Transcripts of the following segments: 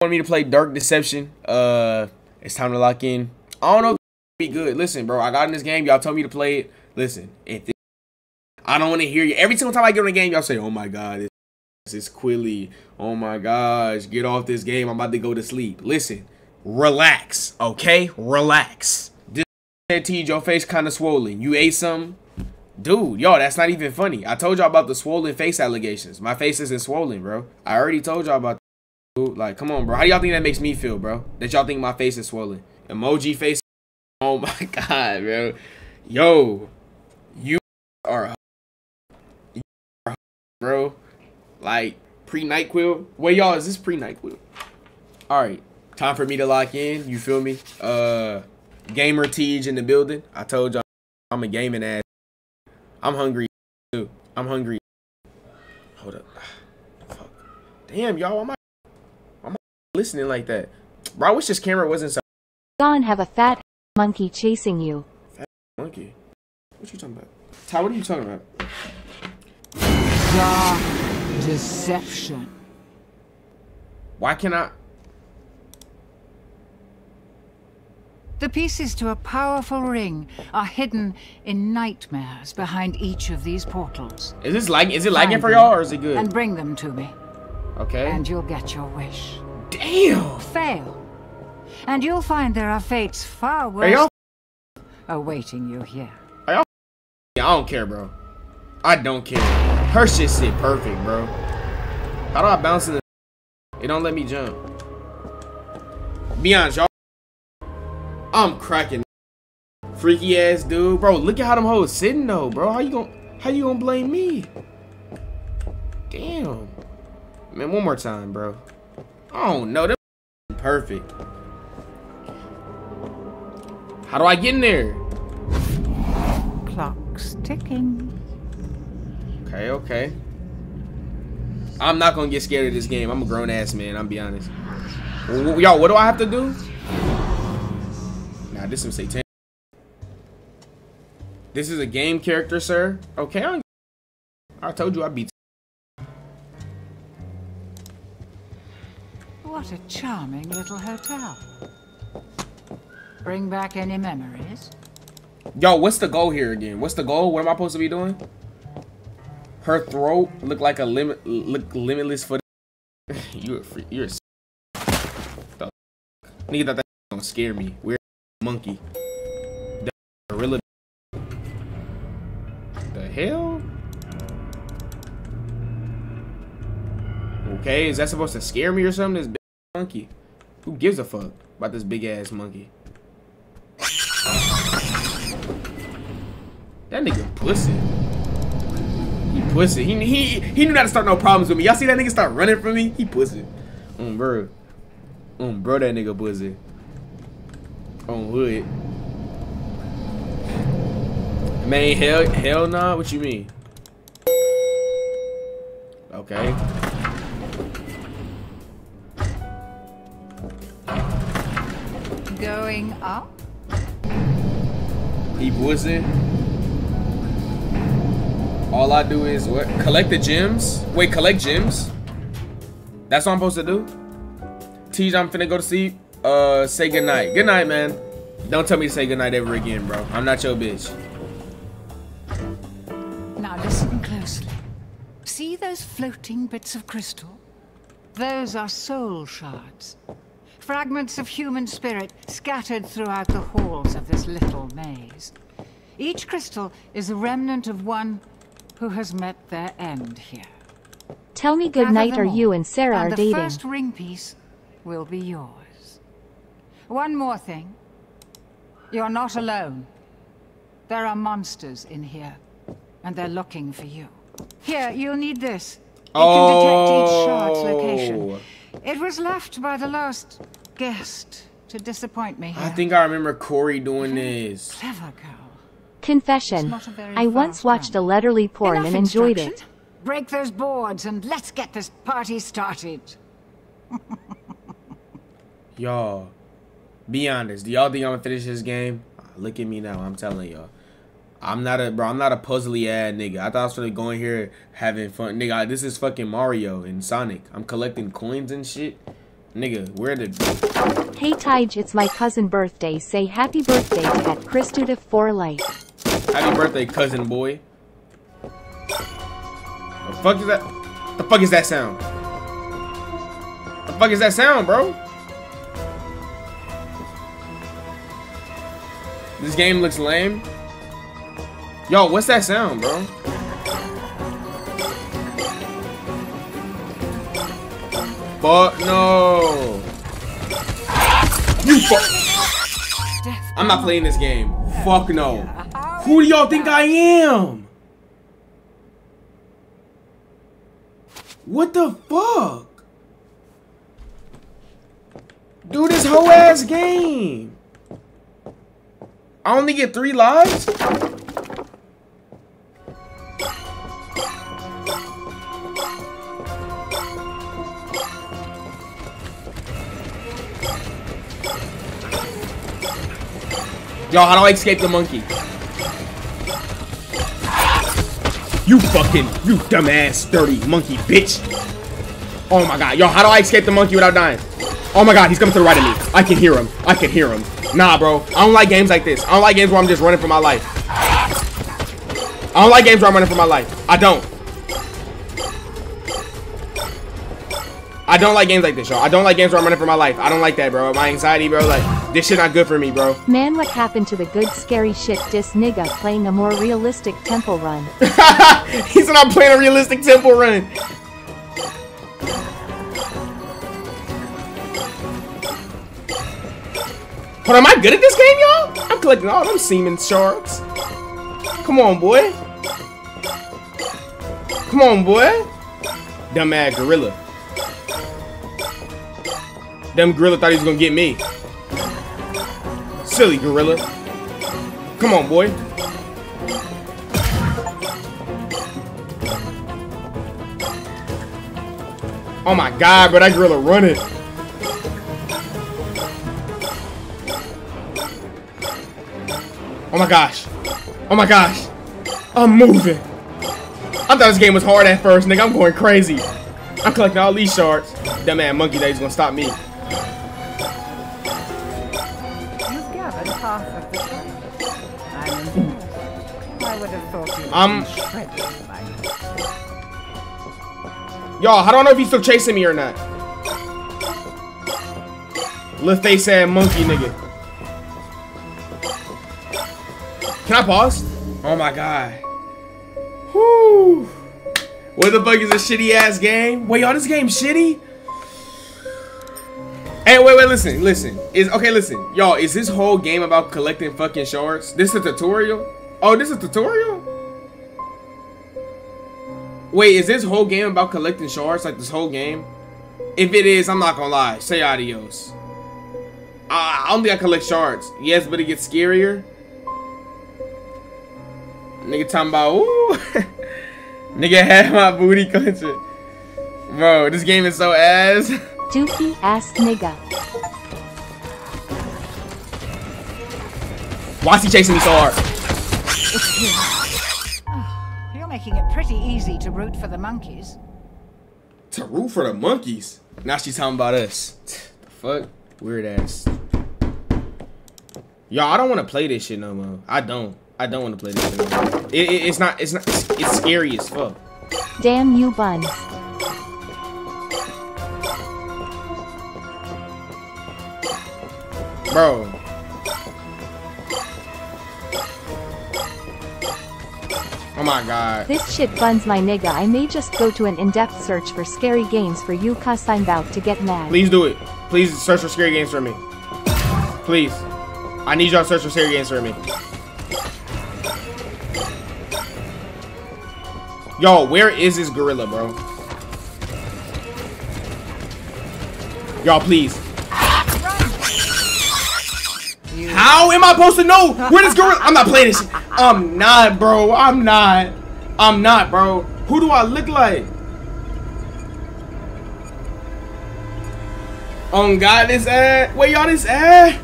want me to play Dark Deception. Uh, it's time to lock in. I don't know if be good. Listen, bro, I got in this game. Y'all told me to play it. Listen, if I don't want to hear you. Every single time I get on the game, y'all say, "Oh my god, this is Quilly. Oh my gosh, get off this game. I'm about to go to sleep." Listen, relax, okay? Relax. This to your face kind of swollen. You ate something. Dude, y'all, that's not even funny. I told y'all about the swollen face allegations. My face isn't swollen, bro. I already told y'all about like, come on, bro. How do y'all think that makes me feel, bro? That y'all think my face is swollen? Emoji face. Oh my god, bro. Yo, you are, you are bro. Like, pre NyQuil. Wait, y'all, is this pre NyQuil? All right, time for me to lock in. You feel me? Uh, Gamer Teej in the building. I told y'all I'm a gaming ass. I'm hungry too. I'm hungry. Hold up. Fuck. Damn, y'all. I'm listening like that. Bro, I wish this camera wasn't so Gone have a fat monkey chasing you. Fat monkey. What you talking about? Ty, what are you talking about? Dark deception. Why can I? The pieces to a powerful ring are hidden in nightmares behind each of these portals. Is this like? Is it lagging Find for y'all or is it good? And bring them to me, Okay. and you'll get your wish. Damn. Fail, and you'll find there are fates far worse y'all? awaiting you here. I don't care, bro. I don't care. Her shit sit perfect, bro. How do I bounce in the? It don't let me jump. Be honest, y'all. I'm cracking. Freaky ass dude, bro. Look at how them hoes sitting though, bro. How you gonna? How you gonna blame me? Damn. Man, one more time, bro. I don't know. Them perfect. How do I get in there? Clock's ticking. Okay, okay. I'm not gonna get scared of this game. I'm a grown ass man. I'm be honest. Y'all, what do I have to do? Nah, this is some satanic. This is a game character, sir. Okay, I, I told you I'd be. What a charming little hotel. Bring back any memories? Yo, what's the goal here again? What's the goal? What am I supposed to be doing? Her throat looked like a limit, look limitless for. you're a freak. You're a. The nigga thought that gonna scare me. Weird monkey. The gorilla. The hell? Okay, is that supposed to scare me or something? Monkey. Who gives a fuck about this big ass monkey? That nigga pussy. He pussy. He he he knew not to start no problems with me. Y'all see that nigga start running from me? He pussy. Um, bro. Um, bro, that nigga pussy. On hood. Man, hell, hell nah. What you mean? Okay. Going up? He pussy. All I do is what? Collect the gems? Wait, collect gems? That's what I'm supposed to do? Tej, I'm finna go to sleep. Uh, say goodnight. Good night, man. Don't tell me to say goodnight ever again, bro. I'm not your bitch. Now listen closely. See those floating bits of crystal? Those are soul shards. Fragments of human spirit scattered throughout the halls of this little maze. Each crystal is a remnant of one who has met their end here. Tell me Gather goodnight them or all, you and Sarah and are the dating. first ring piece will be yours. One more thing. You're not alone. There are monsters in here, and they're looking for you. Here, you'll need this. It can detect each shard's Oh. location. It was left by the last guest to disappoint me here. I think I remember Corey doing this. Clever girl. Confession. It's not a very I once fast watched a letterly porn Enough and enjoyed it. instruction. Break those boards and let's get this party started. Y'all, be honest. Do y'all think I'm gonna finish this game? Look at me now. I'm telling y'all. I'm not a bro. I'm not a puzzly ass nigga. I thought I was gonna go in here having fun, nigga. This is fucking Mario and Sonic. I'm collecting coins and shit. Nigga, where the Hey Teige, it's my cousin birthday. Say happy birthday to at Christudive for life. happy birthday, cousin boy? The fuck is that? The fuck is that sound? The fuck is that sound, bro? This game looks lame. Yo, what's that sound, bro? But no. You fuck. I'm not playing this game. Fuck no. Who do y'all think I am? What the fuck? Do this whole ass game. I only get three lives? Yo, how do I escape the monkey? You fucking, you dumbass, dirty monkey bitch. Oh my god, yo, how do I escape the monkey without dying? Oh my god, he's coming to the right of me. I can hear him. I can hear him. Nah, bro. I don't like games like this. I don't like games where I'm just running for my life. I don't like games where I'm running for my life. I don't. I don't like games like this, y'all. I don't like games where I'm running for my life. I don't like that, bro. My anxiety, bro. Like, this shit not good for me, bro. Man, what happened to the good scary shit dis nigga playing a more realistic temple run? He's not playing a realistic temple run. But am I good at this game, y'all? I'm collecting all them semen sharks. Come on, boy. Come on, boy. Dumb ass gorilla. Them gorilla thought he was gonna get me. Silly gorilla. Come on, boy. Oh my god, but that gorilla running. Oh my gosh. Oh my gosh. I'm moving. I thought this game was hard at first, nigga. I'm going crazy. I'm collecting all these shards. That man Monkey that he's gonna stop me. Um. Y'all, I don't know if he's still chasing me or not. Little face ass monkey nigga. Can I pause? Oh my god. Whoo. What the fuck is a shitty ass game? Wait, y'all, this game shitty? Hey, wait, wait, listen, listen. Is okay, listen. Y'all, is this whole game about collecting fucking shards? This is a tutorial? Oh, this is a tutorial? Wait, is this whole game about collecting shards? Like this whole game? If it is, I'm not gonna lie. Say adios. I, I don't think I collect shards. Yes, but it gets scarier. Nigga talking about ooh. Nigga had my booty clenching. Bro, this game is so ass. Dookie ass nigga. Why is he chasing me so hard? You're making it pretty easy to root for the monkeys. To root for the monkeys. Now she's talking about us. the fuck? Weird ass. Y'all, I don't want to play this shit no more. I don't. I don't want to play this shit no more. It, it, it's not. It's not. It's, it's scary as fuck. Damn you buns. Bro. Oh my god. This shit buns my nigga. I may just go to an in-depth search for scary games for you cause I'm about to get mad. Please do it. Please search for scary games for me. Please. I need y'all to search for scary games for me. Yo, where is this gorilla, bro? Y'all, please. How am I supposed to know where this gorilla? I'm not playing this. shit. I'm not, bro. I'm not. I'm not, bro. Who do I look like? On God, this ad. Wait, y'all, this ad.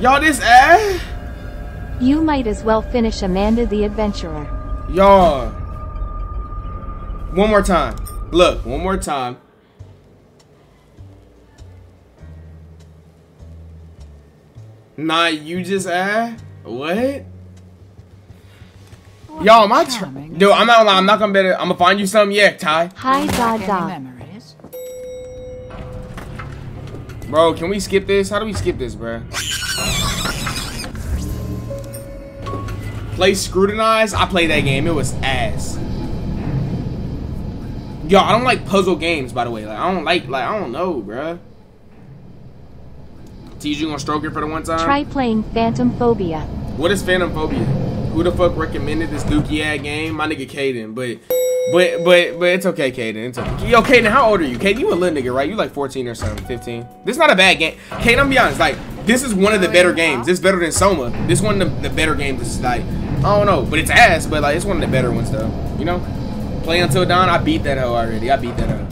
Y'all, this ad. You might as well finish Amanda the Adventurer. Y'all. One more time. Look, one more time. Nah, you just ah? What? What Yo, a am I Dude, I'm not gonna lie, I'm not gonna bet it. I'm gonna find you something. Yeah, Ty. Hi da Any da. memories? Bro, can we skip this? How do we skip this, bro? Play Scrutinize? I played that game. It was ass. Yo, I don't like puzzle games, by the way. Like, I don't like, like, I don't know, bruh. You gonna stroke it for the one time? Try playing Phantom Phobia. What is Phantom Phobia? Who the fuck recommended this dookie ad game? My nigga Caden, but but but but it's okay, Caden. It's okay. Yo, Caden, how old are you? Caden, you a little nigga, right? You like 14 or something, 15. This is not a bad game. Caden, I'm be honest, like this is one of the better games. This is better than Soma. This one of the, the better games. This is like I don't know, but it's ass, but like it's one of the better ones though. You know? Play until dawn. I beat that hoe already. I beat that hoe.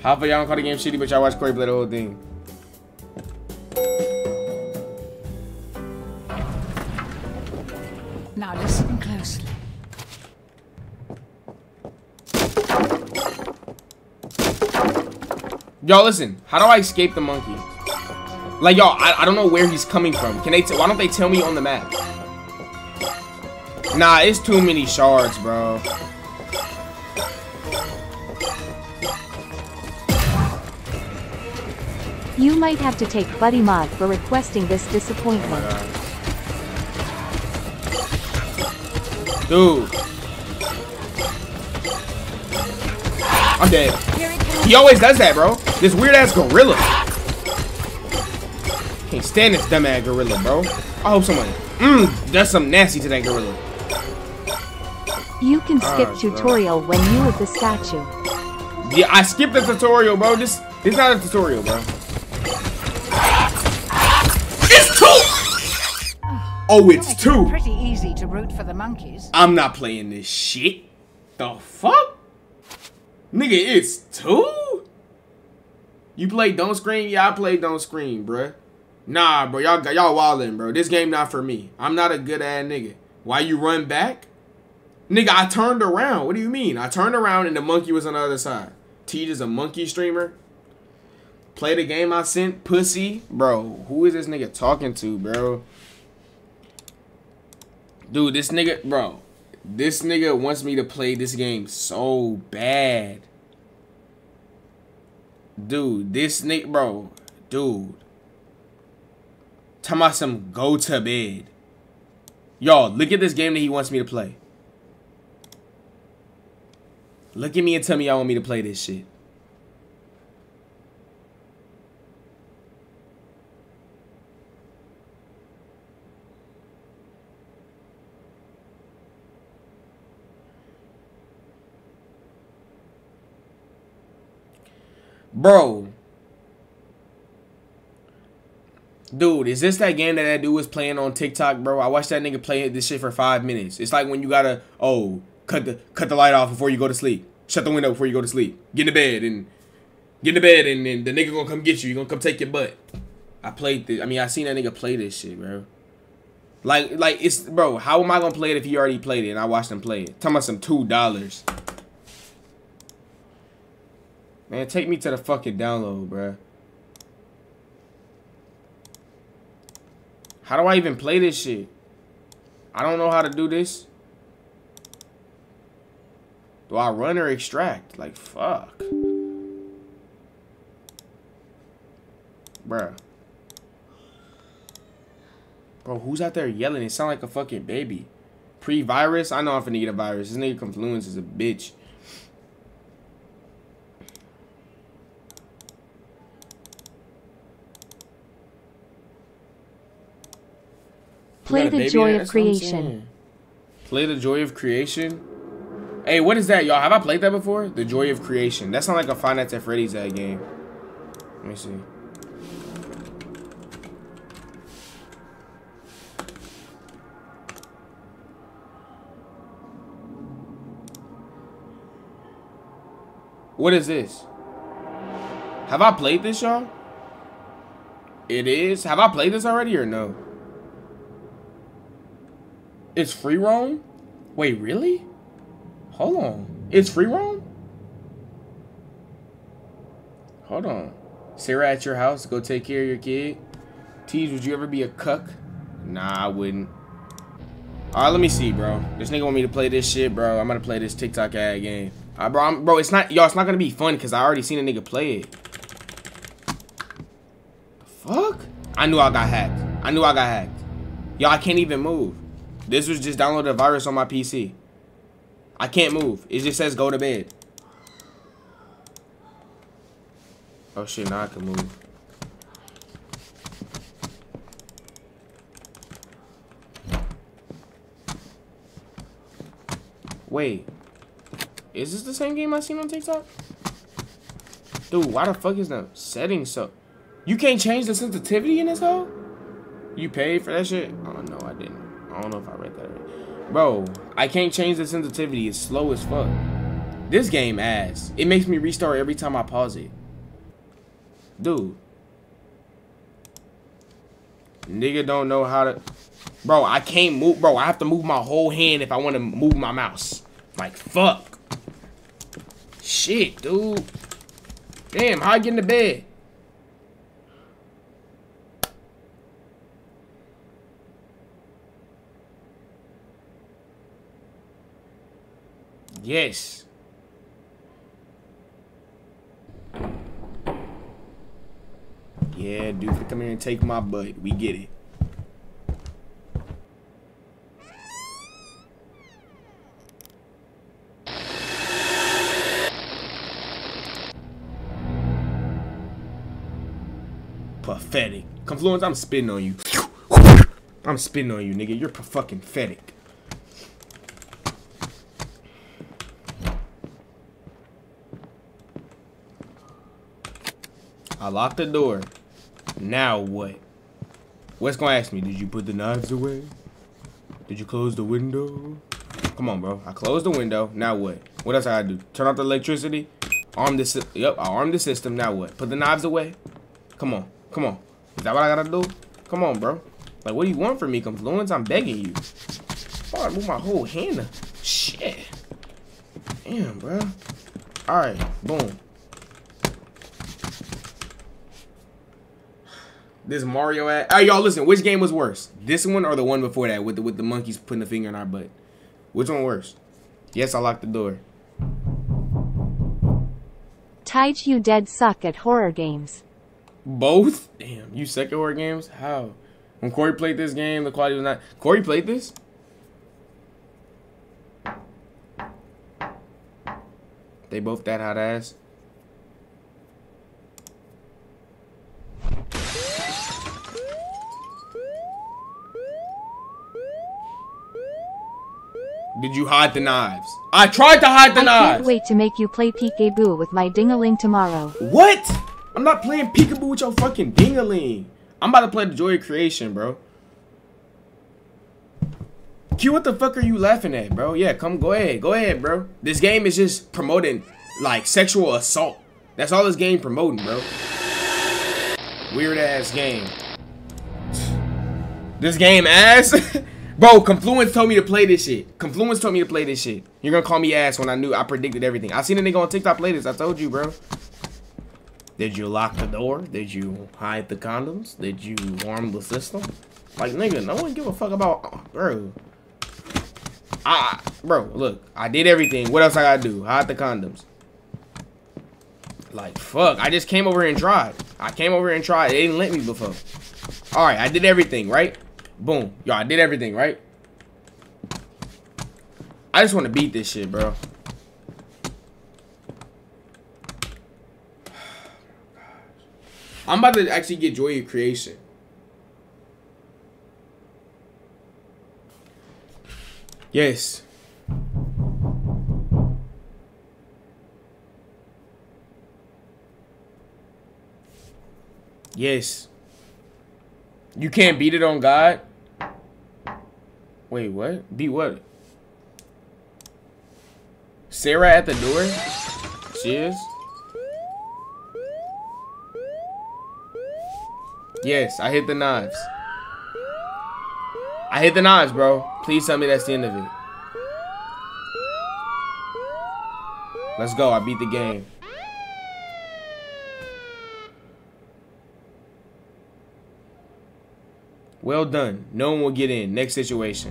Half of y'all don't call the game shitty, but y'all watch Corey play the whole thing. Now listen closely. Y'all listen, how do I escape the monkey? Like y'all, I, I don't know where he's coming from. Can they? T why don't they tell me on the map? Nah, it's too many shards, bro. You might have to take Buddy Mod for requesting this disappointment. Dude. I'm dead. He always does that, bro. This weird ass gorilla. Can't stand this dumb ass gorilla, bro. I hope someone mm, does some nasty to that gorilla. You can skip Ah, bro. tutorial when you with the statue. Yeah, I skipped the tutorial, bro. This this is not a tutorial, bro. Oh, it's two. Pretty easy to root for the monkeys. I'm not playing this shit. The fuck? Nigga, it's two? You play Don't Scream? Yeah, I play Don't Scream, bruh. Nah, bro, y'all got y'all wildin', bro. This game not for me. I'm not a good ass nigga. Why you run back? Nigga, I turned around. What do you mean? I turned around and the monkey was on the other side. Teej is a monkey streamer. Play the game I sent, pussy. Bro, who is this nigga talking to, bro? Dude, this nigga, bro. This nigga wants me to play this game so bad. Dude, this nigga, bro. Dude. Tell me some go to bed. Y'all, look at this game that he wants me to play. Look at me and tell me y'all want me to play this shit. Bro. Dude, is this that game that that dude was playing on TikTok, bro? I watched that nigga play this shit for five minutes. It's like when you gotta, oh, cut the cut the light off before you go to sleep. Shut the window before you go to sleep. Get in the bed and get in the bed and then the nigga gonna come get you. You gonna come take your butt. I played this. I mean, I seen that nigga play this shit, bro. Like, like it's bro. How am I gonna play it if he already played it and I watched him play it? Talking about some two dollars. Man, take me to the fucking download, bruh. How do I even play this shit? I don't know how to do this. Do I run or extract? Like, fuck. Bruh. Bro, who's out there yelling? It sound like a fucking baby. Pre-virus? I know I'm finna get a virus. This nigga Confluence is a bitch. Play the joy of That's what I'm creation. Play the joy of creation. Hey, what is that, y'all? Have I played that before? The joy of creation. That sounds like a Five Nights at Freddy's that game. Let me see. What is this? Have I played this, y'all? It is. Have I played this already or no? It's free roam? Wait, really? Hold on. It's free roam? Hold on. Sarah at your house, go take care of your kid. Tease, would you ever be a cuck? Nah, I wouldn't. Alright, let me see, bro. This nigga want me to play this shit, bro. I'm gonna play this TikTok ad game. Bro, I'm, bro, it's not, y'all, it's not gonna be fun because I already seen a nigga play it. fuck? I knew I got hacked. I knew I got hacked. Y'all, I can't even move. This was just downloaded a virus on my PC. I can't move. It just says go to bed. Oh shit, now I can move. Wait. Is this the same game I seen on TikTok? Dude, why the fuck is the settings so... You can't change the sensitivity in this hole? You paid for that shit? Oh, no, I didn't. I don't know if I read that right. Bro, I can't change the sensitivity. It's slow as fuck. This game ass. It makes me restart every time I pause it. Dude. Nigga don't know how to... Bro, I can't move. Bro, I have to move my whole hand if I want to move my mouse. Like, fuck. Shit, dude. Damn, how I get in the bed? Yes. Yeah, dude, come here and take my butt. We get it. Pathetic. Confluence, I'm spitting on you. I'm spitting on you, nigga. You're fucking pathetic. I locked the door. Now what? What's gonna ask me? Did you put the knives away? Did you close the window? Come on, bro. I closed the window. Now what? What else I gotta do? Turn off the electricity? Arm this. Yep, I armed the system. Now what? Put the knives away? Come on. Come on. Is that what I gotta do? Come on, bro. Like, what do you want from me, Confluence? I'm begging you. Oh, I move my whole hand. Shit. Damn, bro. Alright, boom. This Mario ad. All right, y'all, listen. Which game was worse? This one or the one before that with the, with the monkeys putting the finger in our butt? Which one worse? Yes, I locked the door. You dead suck at horror games. Both? Damn, you suck at horror games? How? When Corey played this game, the quality was not. Corey played this? They both that hot ass. Did you hide the knives? I tried to hide the knives! I can't wait to make you play peekaboo with my dingaling tomorrow. What? I'm not playing peekaboo with your fucking dingaling. I'm about to play the joy of creation, bro. Q, what the fuck are you laughing at, bro? Yeah, come go ahead. Go ahead, bro. This game is just promoting like sexual assault. That's all this game promoting, bro. Weird ass game. This game ass. Bro, Confluence told me to play this shit. Confluence told me to play this shit. You're gonna call me ass when I knew I predicted everything. I seen a nigga on TikTok play this. I told you, bro. Did you lock the door? Did you hide the condoms? Did you warm the system? Like, nigga, no one give a fuck about, bro. I, bro, look, I did everything. What else I gotta do? Hide the condoms. Like, fuck, I just came over here and tried. I came over here and tried. They didn't let me before. All right, I did everything, right? Boom. Yo, I did everything, right? I just want to beat this shit, bro. Oh I'm about to actually get Joy of Creation. Yes. Yes. You can't beat it on God? Wait, what? Beat what? Sarah at the door? She is? Yes, I hit the knives. I hit the knives, bro. Please tell me that's the end of it. Let's go. I beat the game. Well done. No one will get in. Next situation.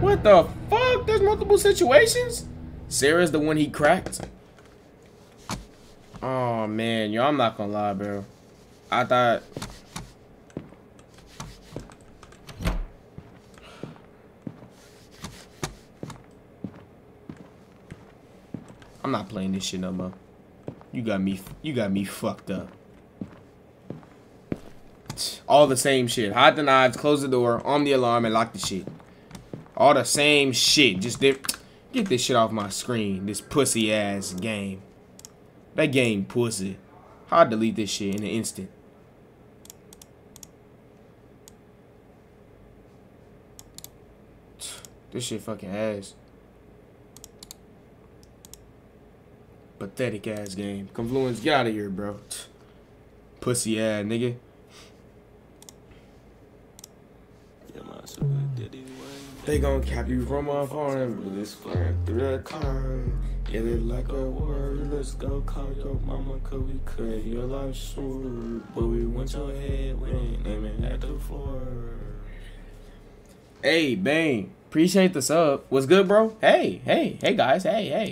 What the fuck? There's multiple situations? Sarah's the one he cracked. Oh man, yo, I'm not gonna lie, bro. I thought I'm not playing this shit no more. You got me you got me fucked up. All the same shit. Hide the knives, close the door, arm the alarm, and lock the shit. All the same shit. Just get this shit off my screen. This pussy ass game. That game pussy. I'll delete this shit in an instant. This shit fucking ass. Pathetic ass game. Confluence, get out of here, bro. Pussy ass nigga. They gon' cap you from my phone with this flag through the car. Get it like a word. Let's go call your mama, cause we cut your life short. But we went your head when aiming at the floor. Hey, Bang. Appreciate the sub. What's good, bro? Hey, hey, hey, guys. Hey, hey.